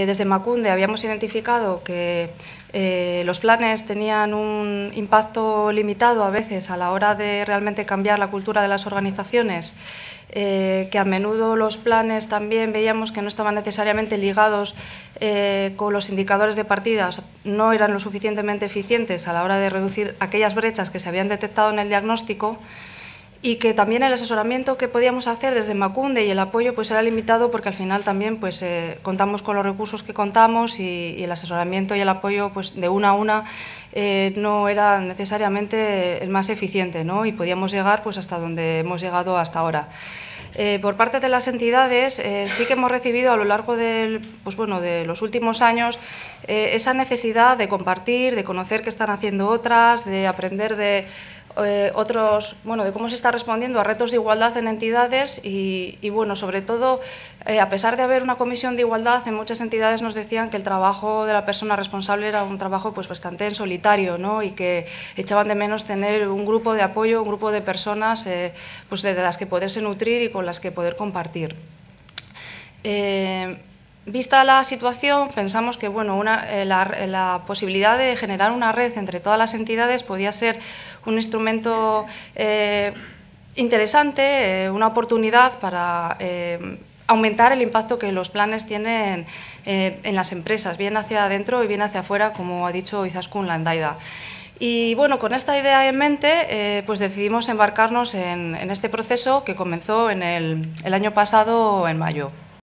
Desde Macunde habíamos identificado que eh, los planes tenían un impacto limitado a veces a la hora de realmente cambiar la cultura de las organizaciones, eh, que a menudo los planes también veíamos que no estaban necesariamente ligados eh, con los indicadores de partidas, no eran lo suficientemente eficientes a la hora de reducir aquellas brechas que se habían detectado en el diagnóstico y que también el asesoramiento que podíamos hacer desde Macunde y el apoyo pues era limitado porque al final también pues eh, contamos con los recursos que contamos y, el asesoramiento y el apoyo pues de una a una eh, no era necesariamente el más eficiente ¿no? y podíamos llegar pues hasta donde hemos llegado hasta ahora. Eh, por parte de las entidades sí que hemos recibido a lo largo del, pues bueno, de los últimos años esa necesidad de compartir, de conocer qué están haciendo otras, de aprender de eh, otros, bueno, de cómo se está respondiendo a retos de igualdad en entidades y, bueno, sobre todo, eh, a pesar de haber una comisión de igualdad, en muchas entidades nos decían que el trabajo de la persona responsable era un trabajo pues bastante en solitario, ¿no? Y que echaban de menos tener un grupo de apoyo, un grupo de personas eh, pues de las que poderse nutrir y con las que poder compartir. Vista la situación, pensamos que bueno, eh, la, posibilidad de generar una red entre todas las entidades podía ser un instrumento eh, interesante, eh, una oportunidad para aumentar el impacto que los planes tienen en las empresas, bien hacia adentro y bien hacia afuera, como ha dicho Izaskun Landaida. Y bueno, con esta idea en mente, pues decidimos embarcarnos en, este proceso que comenzó en el año pasado, en mayo.